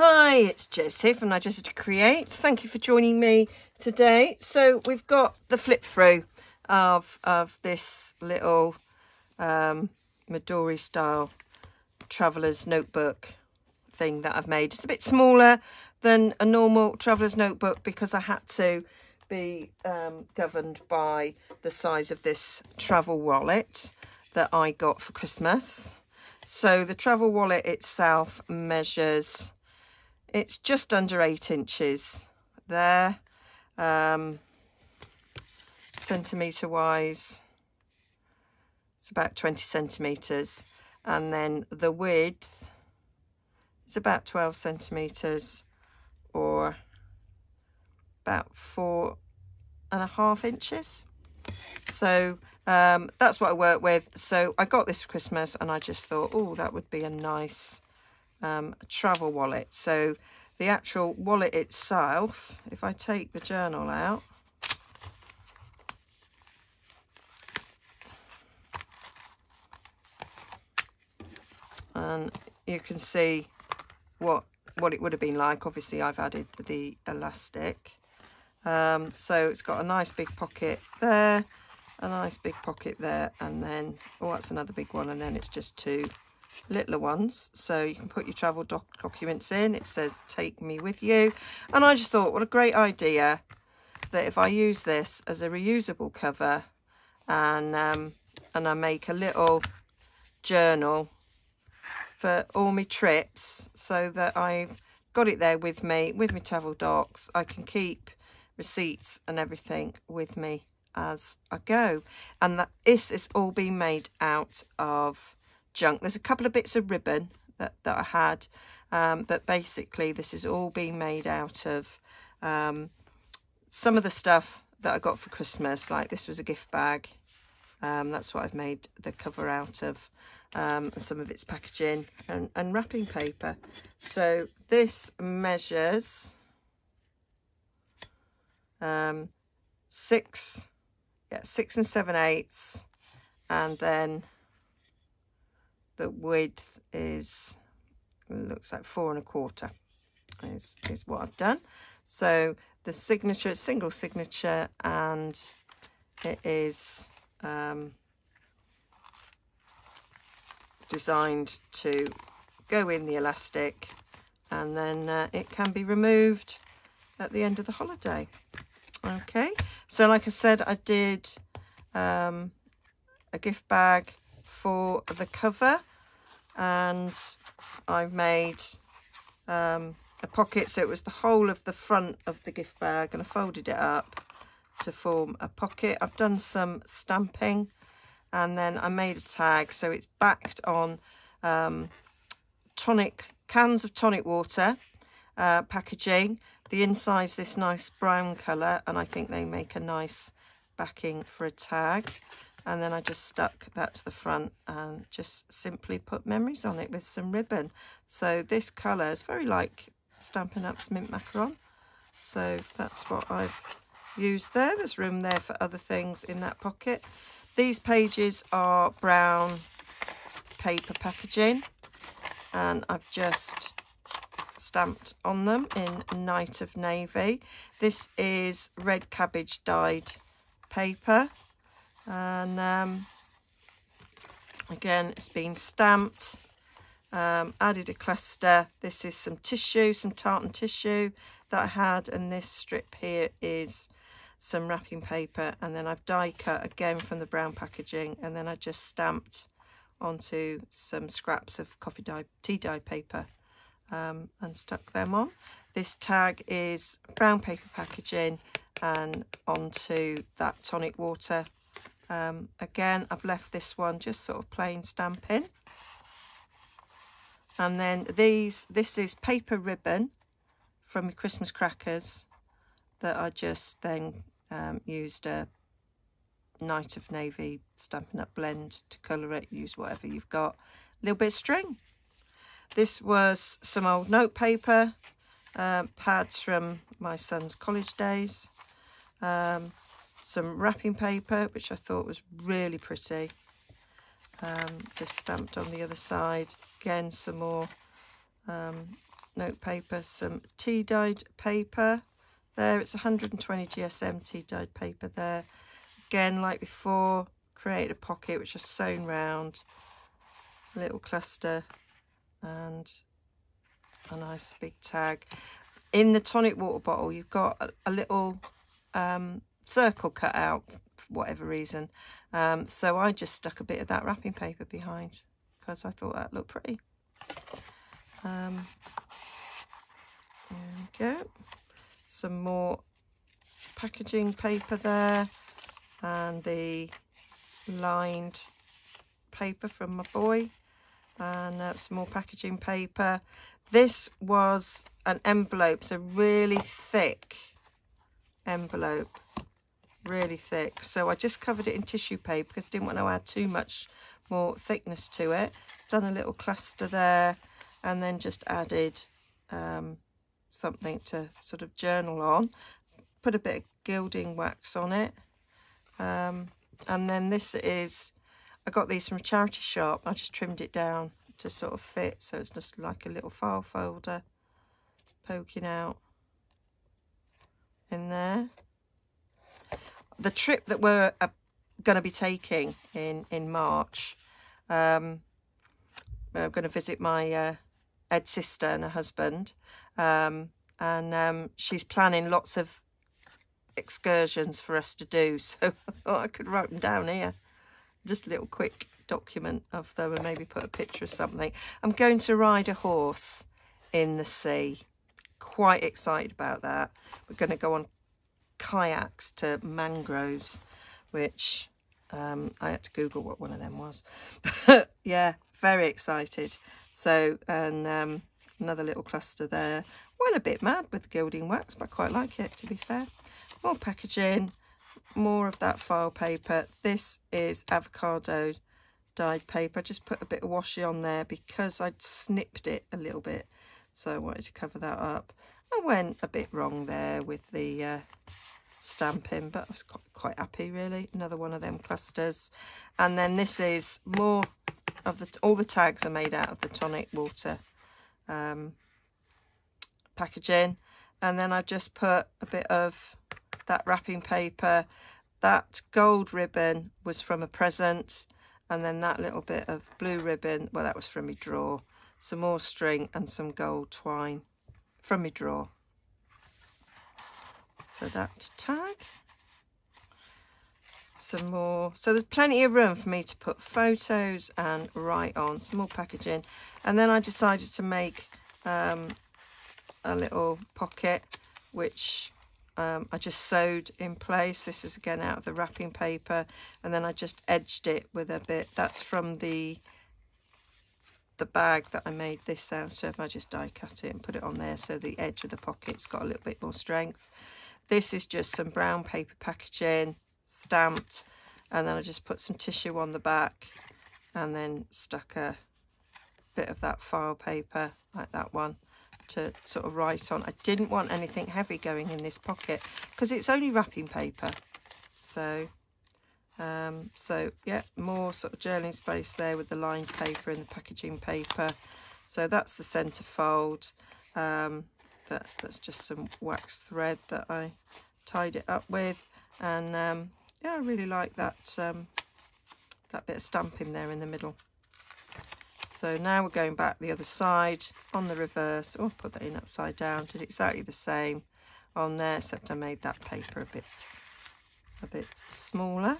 Hi, it's Jess here from Nigezza to Create. Thank you for joining me today. So we've got the flip through of, of this little um, Midori style traveller's notebook thing that I've made. It's a bit smaller than a normal traveller's notebook because I had to be um, governed by the size of this travel wallet that I got for Christmas. So the travel wallet itself measures, it's just under eight inches there, um, centimetre wise, it's about 20 centimetres. And then the width is about 12 centimetres or about four and a half inches. So um, that's what I work with. So I got this for Christmas and I just thought, oh, that would be a nice um, travel wallet. So the actual wallet itself, if I take the journal out, and you can see what what it would have been like. Obviously, I've added the elastic. Um, so it's got a nice big pocket there, a nice big pocket there, and then, oh, that's another big one, and then it's just two littler ones. So you can put your travel doc documents in. It says, take me with you. And I just thought, what a great idea that if I use this as a reusable cover and, um, and I make a little journal for all my trips so that I've got it there with me, with my travel docs. I can keep receipts and everything with me as I go. And that this is all being made out of junk. There's a couple of bits of ribbon that, that I had, um, but basically this is all being made out of um, some of the stuff that I got for Christmas. Like this was a gift bag. Um, that's what I've made the cover out of. Um, some of its packaging and, and wrapping paper. So this measures um, six, yeah, six and seven eighths, and then the width is looks like four and a quarter is is what I've done. So the signature, single signature, and it is um, designed to go in the elastic and then uh, it can be removed at the end of the holiday okay so like I said I did um, a gift bag for the cover and I've made um, a pocket so it was the whole of the front of the gift bag and I folded it up to form a pocket I've done some stamping and then I made a tag so it's backed on um, tonic cans of tonic water uh, packaging the inside's this nice brown colour and I think they make a nice backing for a tag. And then I just stuck that to the front and just simply put memories on it with some ribbon. So this colour is very like Stampin' Up's mint macaron. So that's what I've used there. There's room there for other things in that pocket. These pages are brown paper packaging and I've just stamped on them in Night of Navy. This is red cabbage dyed paper and um, again it's been stamped um, added a cluster this is some tissue some tartan tissue that I had and this strip here is some wrapping paper and then I've die cut again from the brown packaging and then I just stamped onto some scraps of coffee dye tea dye paper um, and stuck them on. This tag is brown paper packaging and onto that tonic water. Um, again, I've left this one just sort of plain stamping. And then these, this is paper ribbon from Christmas crackers that I just then um, used a Night of Navy Stampin' Up blend to colour it. Use whatever you've got. A little bit of string this was some old notepaper, uh, pads from my son's college days, um, some wrapping paper, which I thought was really pretty, um, just stamped on the other side. Again, some more um, note paper, some tea dyed paper there. It's 120 GSM tea dyed paper there. Again, like before, created a pocket which I've sewn round, a little cluster and a nice big tag. In the tonic water bottle, you've got a, a little um, circle cut out for whatever reason. Um, so I just stuck a bit of that wrapping paper behind because I thought that looked pretty. Um, there we go. Some more packaging paper there and the lined paper from my boy and uh, some more packaging paper. This was an envelope, so really thick envelope, really thick. So I just covered it in tissue paper because I didn't want to add too much more thickness to it. Done a little cluster there and then just added um, something to sort of journal on. Put a bit of gilding wax on it. Um, and then this is I got these from a charity shop. I just trimmed it down to sort of fit. So it's just like a little file folder poking out in there. The trip that we're uh, going to be taking in, in March, um, I'm going to visit my uh, Ed's sister and her husband. Um, and um, she's planning lots of excursions for us to do. So I I could write them down here just a little quick document of them and maybe put a picture of something. I'm going to ride a horse in the sea. Quite excited about that. We're going to go on kayaks to mangroves, which um, I had to Google what one of them was. But yeah, very excited. So, and um, another little cluster there. Went a bit mad with the gilding wax, but I quite like it, to be fair. More packaging more of that file paper. This is avocado dyed paper. I just put a bit of washi on there because I'd snipped it a little bit. So I wanted to cover that up. I went a bit wrong there with the uh, stamping, but I was quite, happy really. Another one of them clusters. And then this is more of the, all the tags are made out of the tonic water um, packaging. And then I've just put a bit of that wrapping paper. That gold ribbon was from a present. And then that little bit of blue ribbon, well, that was from my drawer. Some more string and some gold twine from my drawer. For that tag. Some more. So there's plenty of room for me to put photos and write on. Some more packaging. And then I decided to make um, a little pocket, which um, I just sewed in place. This was again out of the wrapping paper and then I just edged it with a bit. That's from the the bag that I made this uh, out of. I just die cut it and put it on there so the edge of the pocket's got a little bit more strength. This is just some brown paper packaging, stamped, and then I just put some tissue on the back and then stuck a bit of that file paper like that one to sort of write on. I didn't want anything heavy going in this pocket because it's only wrapping paper. So, um, so yeah, more sort of journaling space there with the lined paper and the packaging paper. So that's the centre fold. Um, that, that's just some wax thread that I tied it up with. And um, yeah, I really like that, um, that bit of stamping there in the middle. So now we're going back the other side on the reverse. Oh, put that in upside down. Did exactly the same on there, except I made that paper a bit, a bit smaller.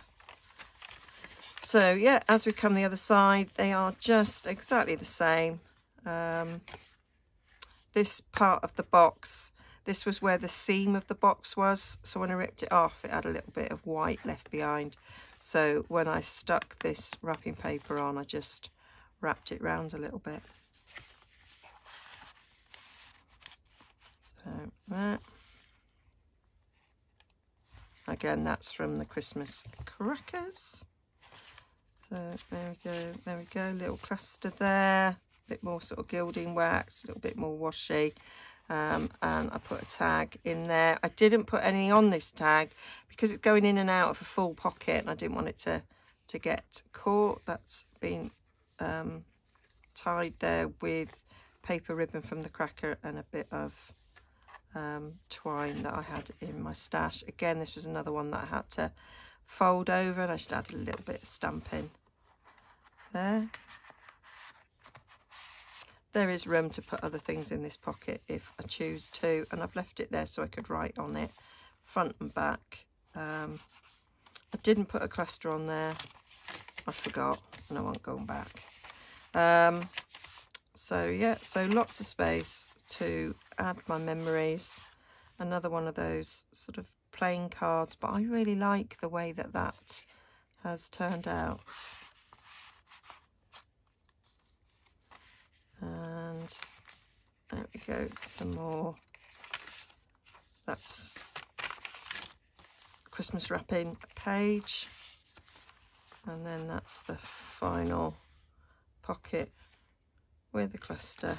So yeah, as we come the other side, they are just exactly the same. Um, this part of the box, this was where the seam of the box was. So when I ripped it off, it had a little bit of white left behind. So when I stuck this wrapping paper on, I just wrapped it round a little bit. So that. Again, that's from the Christmas crackers. So there we go, there we go, little cluster there, a bit more sort of gilding wax, a little bit more washi. Um, and I put a tag in there. I didn't put any on this tag because it's going in and out of a full pocket and I didn't want it to, to get caught. That's been um, tied there with paper ribbon from the cracker and a bit of um, twine that I had in my stash. Again, this was another one that I had to fold over and I just added a little bit of stamping there. There is room to put other things in this pocket if I choose to and I've left it there so I could write on it front and back. Um, I didn't put a cluster on there. I forgot and I won't go back. Um, so yeah, so lots of space to add my memories. Another one of those sort of plain cards, but I really like the way that that has turned out. And there we go, some more. That's Christmas wrapping page. And then that's the final pocket with the cluster.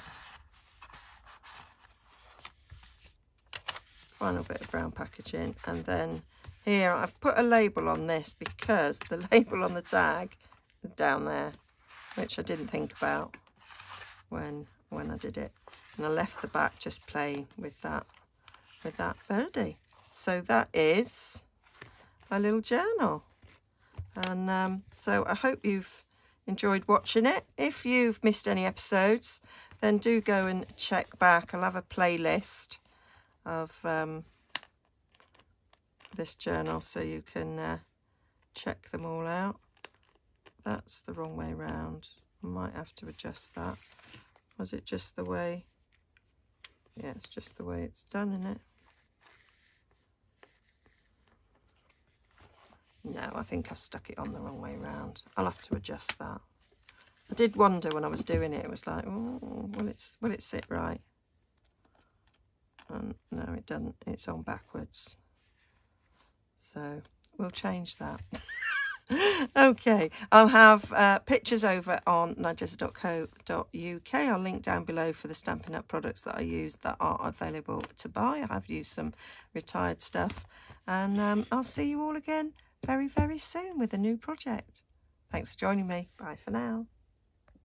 Final bit of brown packaging and then here I've put a label on this because the label on the tag is down there which I didn't think about when when I did it and I left the back just plain with that with that birdie so that is my little journal and um, so I hope you've enjoyed watching it. If you've missed any episodes, then do go and check back. I'll have a playlist of um, this journal so you can uh, check them all out. That's the wrong way round. I might have to adjust that. Was it just the way? Yeah, it's just the way it's done, isn't it? No, I think I've stuck it on the wrong way round. I'll have to adjust that. I did wonder when I was doing it, it was like, oh, will it, will it sit right? And no, it doesn't. It's on backwards. So we'll change that. okay, I'll have uh, pictures over on nigezza.co.uk. I'll link down below for the Stampin' Up products that I use that are available to buy. I have used some retired stuff. And um, I'll see you all again very, very soon with a new project. Thanks for joining me. Bye for now.